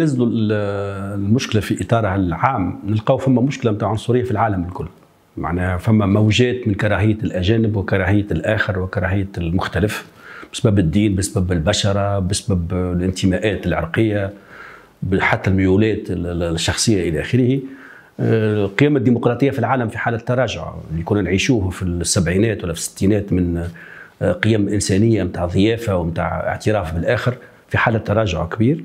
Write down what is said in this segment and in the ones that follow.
ننزلوا المشكلة في اطارها العام نلقاو فما مشكلة نتاع عنصرية في العالم الكل. معناها فما موجات من كراهية الأجانب وكراهية الآخر وكراهية المختلف بسبب الدين بسبب البشرة بسبب الانتماءات العرقية حتى الميولات الشخصية إلى آخره. القيم الديمقراطية في العالم في حالة تراجع اللي كنا نعيشوه في السبعينات ولا في الستينات من قيم إنسانية نتاع ضيافة ونتاع اعتراف بالآخر في حالة تراجع كبير.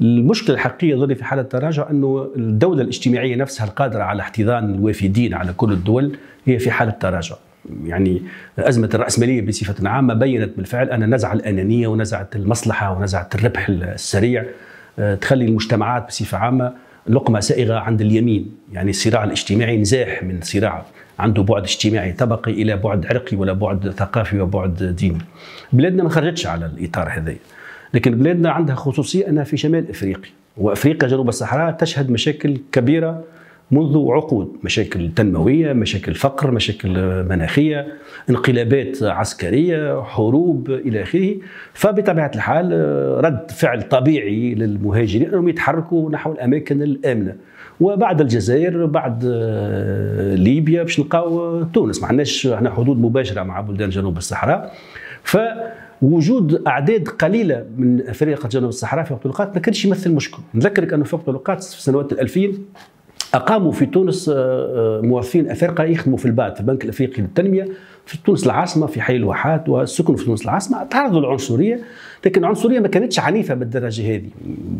المشكلة الحقيقية ظل في حالة تراجع أنه الدولة الاجتماعية نفسها القادرة على احتضان الوافدين على كل الدول هي في حالة تراجع. يعني أزمة الرأسمالية بصفة عامة بينت بالفعل أن نزعة الأنانية ونزعة المصلحة ونزعة الربح السريع آه، تخلي المجتمعات بصفة عامة لقمة سائغة عند اليمين. يعني الصراع الاجتماعي نزاح من صراع عنده بعد اجتماعي طبقي إلى بعد عرقي ولا بعد ثقافي وبعد ديني. بلادنا ما خرجتش على الإطار هذا. لكن بلادنا عندها خصوصية أنها في شمال إفريقيا. وأفريقيا جنوب الصحراء تشهد مشاكل كبيرة منذ عقود. مشاكل تنموية مشاكل فقر مشاكل مناخية انقلابات عسكرية حروب إلى آخره. فبطبيعة الحال رد فعل طبيعي للمهاجرين أنهم يتحركوا نحو الأماكن الآمنة. وبعد الجزائر بعد ليبيا باش نلقاو تونس. ما عندناش إحنا حدود مباشرة مع بلدان جنوب الصحراء ف وجود أعداد قليلة من فريق جنوب الصحراء في وقت الأوقات ما كانش يمثل مشكل. نذكرك أنه في وقت الأوقات في سنوات الألفين أقاموا في تونس آه، آه، موظفين أفارقة يخدموا في البات في البنك الأفريقي للتنمية في تونس العاصمة في حي الواحات والسكن في تونس العاصمة. تعرضوا للعنصرية لكن العنصريه ما كانتش عنيفة بالدرجة هذه.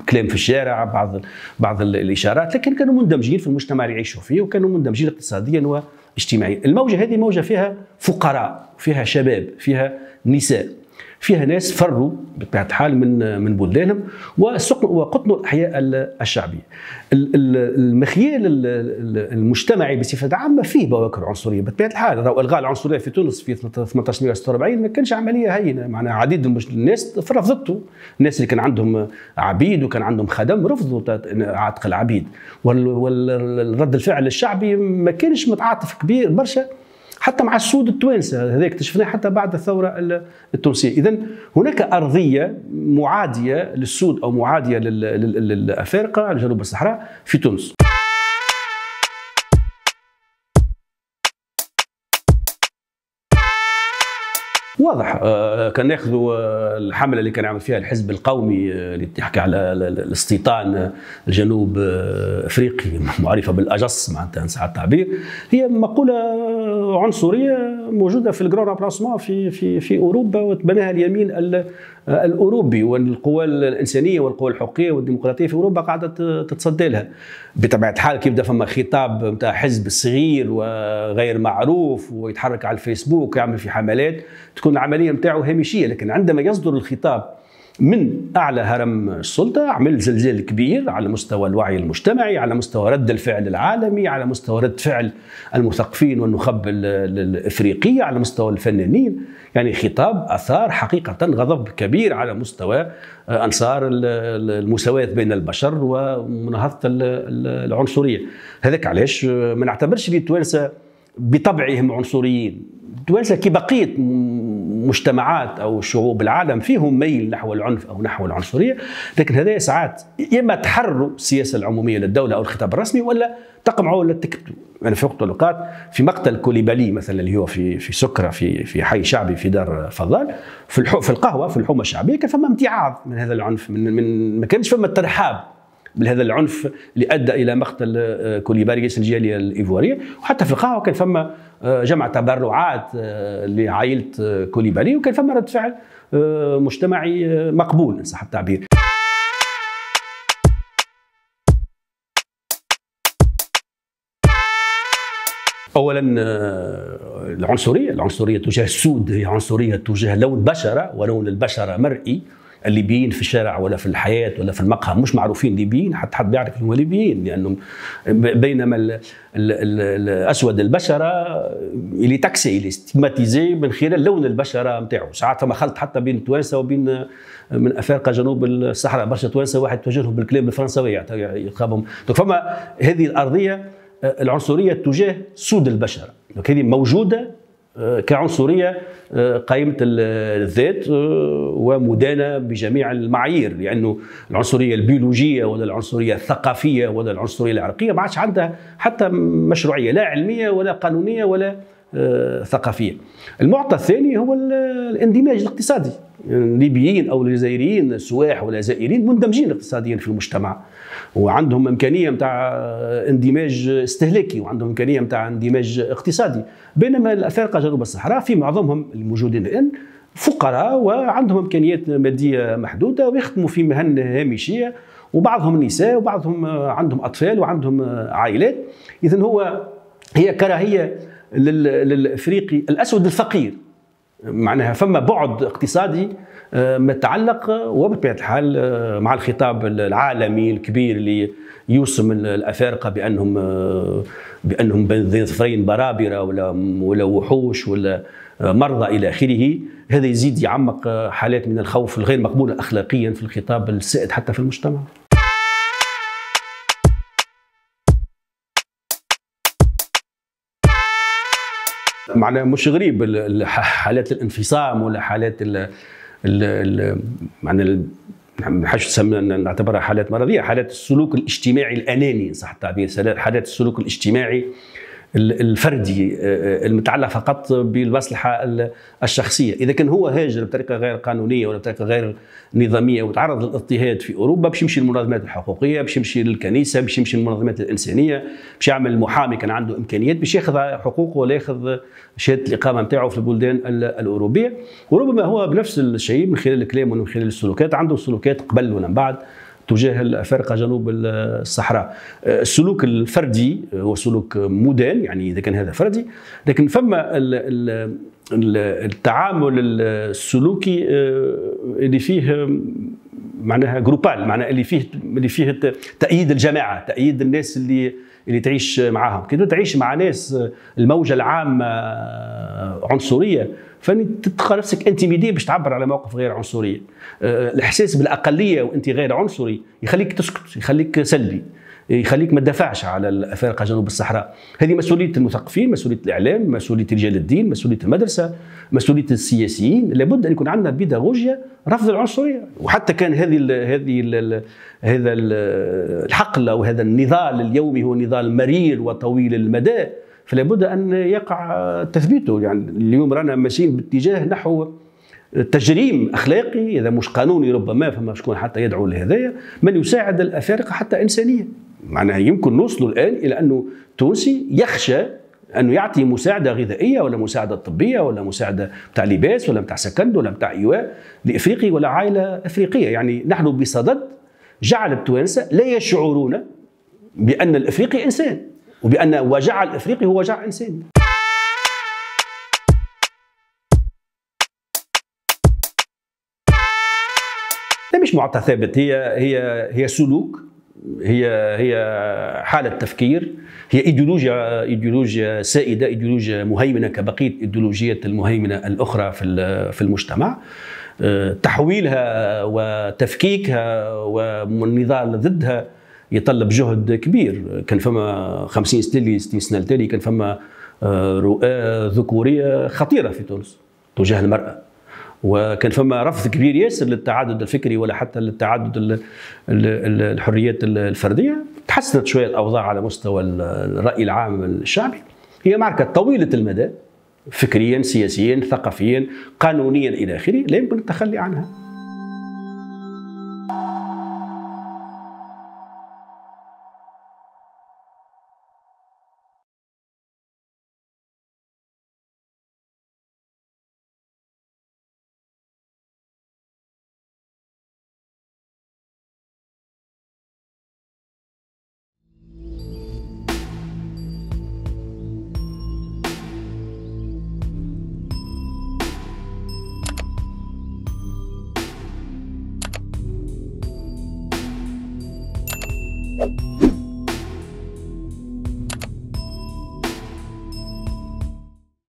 كلام في الشارع بعض بعض الإشارات لكن كانوا مندمجين في المجتمع اللي يعيشوا فيه وكانوا مندمجين اقتصاديا واجتماعيا. الموجة هذه موجة فيها فقراء فيها شباب فيها نساء. فيها ناس فروا بطبيعه الحال من من بلدانهم وقطنوا الأحياء الشعبية. المخيال المجتمعي بصفة عامة فيه بواكر عنصرية. بطبيعه الحال الغاء العنصرية في تونس في 1846 ما كانش عملية هينة. معناها عديد الناس رفضته الناس اللي كان عندهم عبيد وكان عندهم خدم رفضوا عتق العبيد. والرد الفعل الشعبي ما كانش متعاطف كبير برشا. حتى مع السود التوانسة هذا اكتشفناه حتى بعد الثورة التونسية. اذا هناك أرضية معادية للسود أو معادية للأفارقة لجنوب الصحراء في تونس. واضح. آه، كان ناخذوا آه، الحملة اللي كان عامل فيها الحزب القومي آه، اللي تحكي على الاستيطان الجنوب إفريقي معرفة بالأجص معناتها صح التعبير. هي مقولة عنصرية موجودة في الجران رابلاسمون في في في أوروبا وتبناها اليمين الأوروبي والقوى الإنسانية والقوى الحقوقية والديمقراطية في أوروبا قاعدة تتصدى لها. بطبيعة الحال كيف فما خطاب نتاع حزب صغير وغير معروف ويتحرك على الفيسبوك ويعمل في حملات تكون العملية نتاعو هامشية لكن عندما يصدر الخطاب من أعلى هرم السلطة عمل زلزال كبير على مستوى الوعي المجتمعي على مستوى رد الفعل العالمي على مستوى رد فعل المثقفين والنخب الإفريقية على مستوى الفنانين. يعني خطاب آثار حقيقة غضب كبير على مستوى أنصار المساواة بين البشر ومناهضه العنصرية. هذاك علاش؟ ما نعتبرش التوانسه بطبعهم عنصريين. التوانسه كبقيه مجتمعات أو شعوب العالم فيهم ميل نحو العنف أو نحو العنصرية. لكن هذا ساعات إما تحرروا السياسة العمومية للدولة أو الخطاب الرسمي ولا تقمعوا ولا تكبتوا يعني في وقت الأوقات في مقتل كوليبالي مثلا اللي هو في في سكرة في في حي شعبي في دار فضال في في القهوة في الحومة الشعبية كان فما امتعاض من هذا العنف من من ما كانش فما ترحاب. بهذا العنف اللي أدى إلى مقتل آه، كوليبالي رئيس الجالية الايفواريه وحتى في القهوه كان فما آه، جمع تبرعات آه، لعائلة كوليبالي وكان فما رد فعل مجتمعي مقبول إن صح التعبير. اولا العنصرية. العنصرية تجاه السود هي عنصرية تجاه لون بشرة ولون البشرة مرئي. الليبيين في الشارع ولا في الحياة ولا في المقهى مش معروفين ليبيين حتى حد بيعرف إنهم ليبيين لأنهم بينما ال ال ال الأسود البشرة اللي تاكسي اللي stigmatisé من خلال لون البشرة نتاعو ساعات فما خلط حتى بين التوانسه وبين من أفارقة جنوب الصحراء برشا توانسة واحد توجههم بالكلام بالفرنسويه يخاطبهم فما هذه الأرضية العنصرية تجاه سود البشرة. هذه موجودة كعنصرية قائمة الذات ومدانة بجميع المعايير لأنه العنصرية البيولوجية ولا العنصرية الثقافية ولا العنصرية العرقية ما عادش عندها حتى مشروعية لا علمية ولا قانونية ولا ثقافية. المعطى الثاني هو الاندماج الاقتصادي. الليبيين أو الجزائريين السواح ولا الجزائريين مندمجين اقتصاديا في المجتمع. وعندهم إمكانية نتاع اندماج استهلاكي وعندهم إمكانية نتاع اندماج اقتصادي. بينما الأفارقة جنوب الصحراء في معظمهم الموجودين الآن فقراء وعندهم إمكانيات مادية محدودة ويخدموا في مهن هامشية. وبعضهم نساء وبعضهم عندهم أطفال وعندهم عائلات. اذا هو هي كراهية للإفريقي الأسود الفقير معناها فما بعد اقتصادي آه، متعلق وبطبيعه الحال آه، مع الخطاب العالمي الكبير اللي يوسم الأفارقة بأنهم آه، بأنهم بين ظفرين برابرة ولا ولا وحوش ولا مرضى إلى آخره. هذا يزيد يعمق حالات من الخوف الغير مقبولة اخلاقيا في الخطاب السائد حتى في المجتمع. معناها مش غريب حالات الانفصام ولا حالات ال ال معناها ما نعتبرها حالات مرضية حالات السلوك الاجتماعي الأناني صح التعبير حالات السلوك الاجتماعي الفردي آه، آه، المتعلق فقط بالمصلحة الشخصية، إذا كان هو هاجر بطريقة غير قانونية ولا بطريقة غير نظامية وتعرض للاضطهاد في أوروبا باش يمشي للمنظمات الحقوقية، باش يمشي للكنيسة، باش يمشي للمنظمات الإنسانية، باش يعمل محامي كان عنده إمكانيات باش ياخذ حقوقه ولا ياخذ شهادة الإقامة نتاعه في البلدان الأوروبية، وربما هو بنفس الشيء من خلال الكلام ومن خلال السلوكات عنده سلوكات قبل ولا من بعد. تجاه الافارقه جنوب الصحراء. السلوك الفردي هو سلوك مدان يعني إذا كان هذا فردي. لكن فما التعامل السلوكي آه، اللي فيه معناها جروبال معناها اللي فيه اللي فيه تأييد الجماعة تأييد الناس اللي اللي تعيش معاهم. كي تعيش مع ناس الموجة العامة عنصرية فتلقى نفسك انتميدي باش تعبر على موقف غير عنصري. آه، الإحساس بالأقلية وأنت غير عنصري يخليك تسكت يخليك سلبي. يخليك ما تدافعش على الافارقه جنوب الصحراء. هذه مسؤولية المثقفين مسؤولية الإعلام مسؤولية رجال الدين مسؤولية المدرسة مسؤولية السياسيين. لابد أن يكون عندنا بيداغوجيا رفض العنصرية. وحتى كان هذه ال هذه ال هذا الحقل أو هذا النضال اليومي هو نضال مرير وطويل المدى. فلا بد أن يقع تثبيته. يعني اليوم رانا ماشيين باتجاه نحو تجريم أخلاقي. إذا مش قانوني ربما فما شكون حتى يدعو لهذايا. من يساعد الأفارقة حتى انسانيا. معناها يمكن نوصلوا الآن إلى أنه تونسي يخشى أنه يعطي مساعدة غذائية ولا مساعدة طبية ولا مساعدة بتاع لباس ولا بتاع سكن ولا بتاع إيواء لإفريقي ولا عائلة إفريقية. يعني نحن بصدد جعل التوانسة لا يشعرون بأن الإفريقي إنسان وبأن وجع الإفريقي هو وجع انساني مش معطى ثابت هي هي هي سلوك. هي هي حالة تفكير. هي إيديولوجيا إيديولوجيا سائدة إيديولوجيا مهيمنة كبقية ايديولوجيات المهيمنة الأخرى في في المجتمع. آه، تحويلها وتفكيكها والنضال ضدها يطلب جهد كبير. كان فما 50 سنة 60 سنة التالي كان فما آه، رؤى ذكورية خطيرة في تونس تجاه المرأة. وكان فما رفض كبير ياسر للتعدد الفكري ولا حتى للتعدد الحريات الفردية. تحسنت شوية الأوضاع على مستوى الرأي العام الشعبي. هي معركة طويلة المدى فكريا سياسيا ثقافيا قانونيا إلى آخره لا يمكن التخلي عنها.